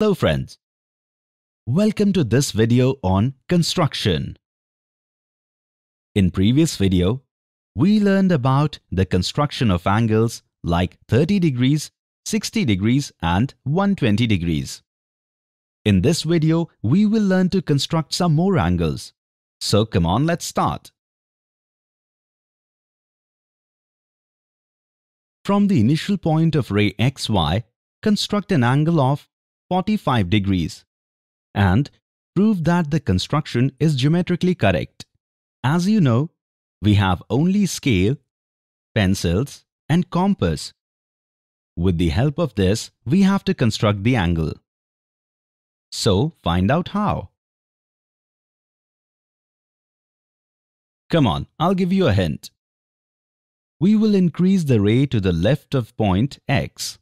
Hello friends. Welcome to this video on construction. In previous video, we learned about the construction of angles like 30 degrees, 60 degrees and 120 degrees. In this video, we will learn to construct some more angles. So come on, let's start. From the initial point of ray XY, construct an angle of 45 degrees and prove that the construction is geometrically correct. As you know, we have only scale, pencils and compass. With the help of this, we have to construct the angle. So, find out how. Come on, I'll give you a hint. We will increase the ray to the left of point X.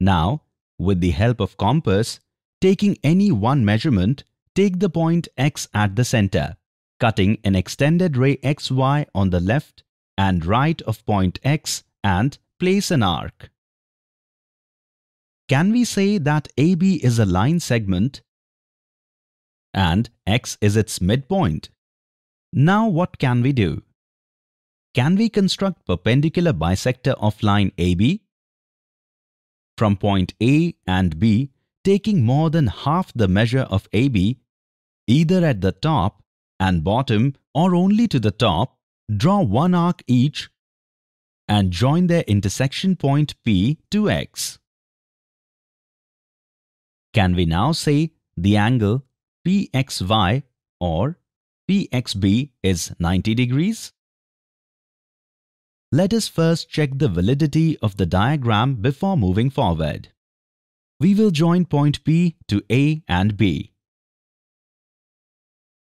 Now, with the help of compass, taking any one measurement, take the point X at the center, cutting an extended ray XY on the left and right of point X and place an arc. Can we say that AB is a line segment and X is its midpoint? Now what can we do? Can we construct perpendicular bisector of line AB? From point A and B, taking more than half the measure of AB, either at the top and bottom or only to the top, draw one arc each and join their intersection point P to X. Can we now say the angle PXY or PXB is 90 degrees? Let us first check the validity of the diagram before moving forward. We will join point P to A and B.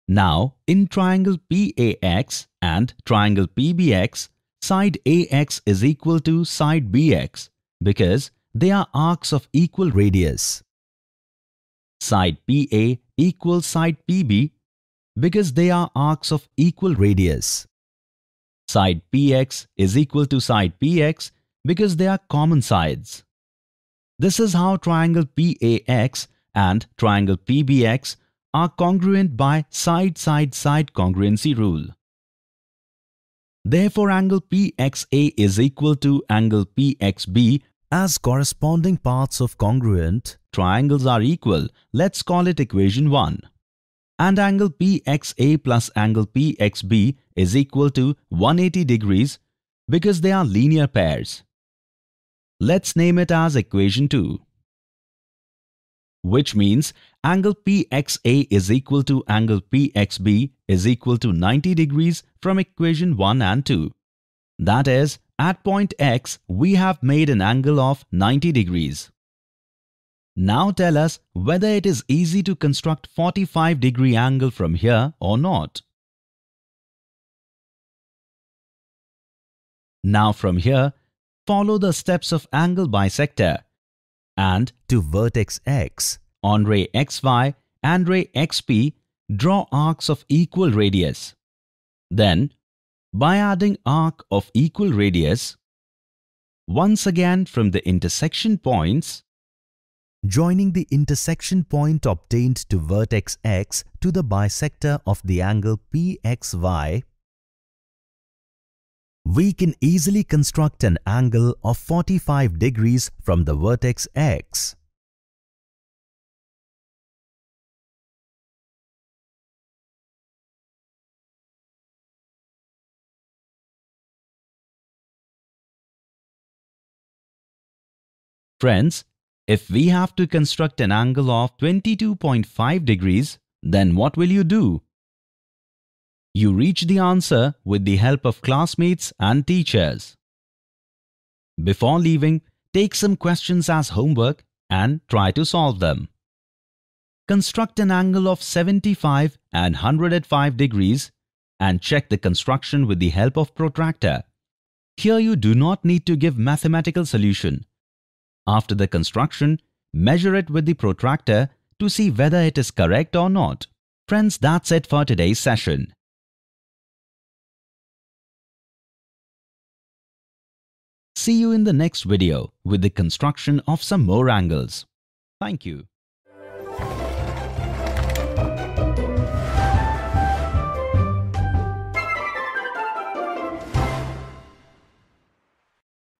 Now, in triangle PAX and triangle PBX, side AX is equal to side BX because they are arcs of equal radius. Side PA equals side PB because they are arcs of equal radius. Side PX is equal to side PX because they are common sides. This is how triangle PAX and triangle PBX are congruent by side-side-side congruency rule. Therefore, angle PXA is equal to angle PXB as corresponding parts of congruent triangles are equal. Let's call it equation 1 and angle PXA plus angle PXB is equal to 180 degrees because they are linear pairs. Let's name it as equation 2 which means angle PXA is equal to angle PXB is equal to 90 degrees from equation 1 and 2. That is, at point X, we have made an angle of 90 degrees. Now tell us whether it is easy to construct 45 degree angle from here or not. Now from here, follow the steps of angle bisector and to vertex X on ray XY and ray XP draw arcs of equal radius. Then, by adding arc of equal radius, once again from the intersection points, joining the intersection point obtained to vertex x to the bisector of the angle PXY, we can easily construct an angle of 45 degrees from the vertex x. Friends, if we have to construct an angle of 22.5 degrees, then what will you do? You reach the answer with the help of classmates and teachers. Before leaving, take some questions as homework and try to solve them. Construct an angle of 75 and 105 degrees and check the construction with the help of protractor. Here you do not need to give mathematical solution. After the construction, measure it with the protractor to see whether it is correct or not. Friends, that's it for today's session. See you in the next video with the construction of some more angles. Thank you.